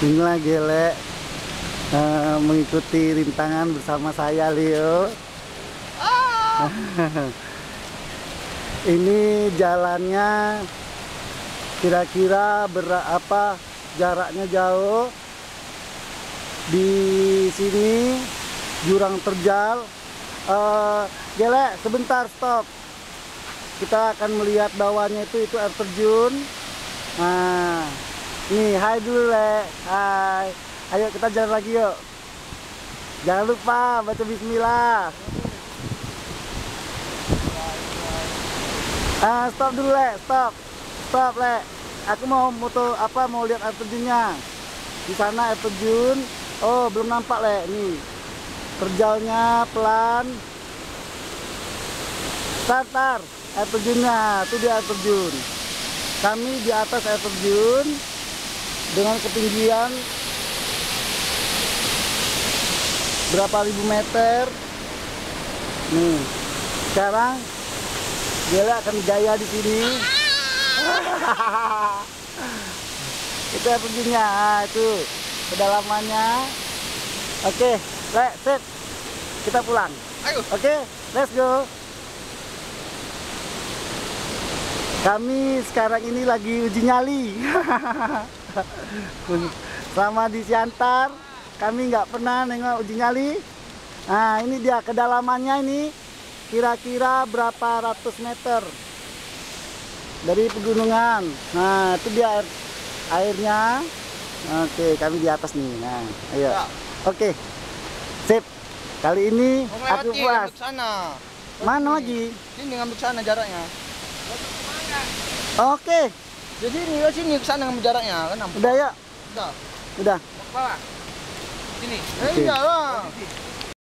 Inilah Gele eh, mengikuti rintangan bersama saya Leo. Ini jalannya kira-kira berapa jaraknya jauh. Di sini jurang terjal. Eh, Gele, sebentar stop. Kita akan melihat bawahnya itu itu air terjun. Nah, nih hai dulu le, hai. Ayo kita jalan lagi yuk. Jangan lupa baca Bismillah. Ah, stop dulu le, stop, stop le. Aku mau moto apa mau lihat air terjunnya. Di sana air terjun. Oh belum nampak le, nih. Terjalnya pelan. Tar, tar. Air terjunnya, tuh dia air terjun. Kami di atas air terjun dengan ketinggian berapa ribu meter. Nih, sekarang Gela akan gaya di sini. itu air terjunnya, ah, itu kedalamannya. Oke, le, sip. Kita pulang. Oke, let's go. Kami sekarang ini lagi uji nyali. Sama di Siantar, kami nggak pernah nengok uji nyali. Nah, ini dia kedalamannya ini kira-kira berapa ratus meter dari pegunungan. Nah, itu dia air, airnya. Oke, kami di atas nih. Nah, ayo. Ya. Oke, sip. Kali ini aku puas. Mana lagi? Sini ngambil sana jaraknya. Oke, Di sini, ke sini ke sana ngambil jaraknya kan nampak. udah ya, Udah. udah. Bawa. Sini. Eh, iya lah.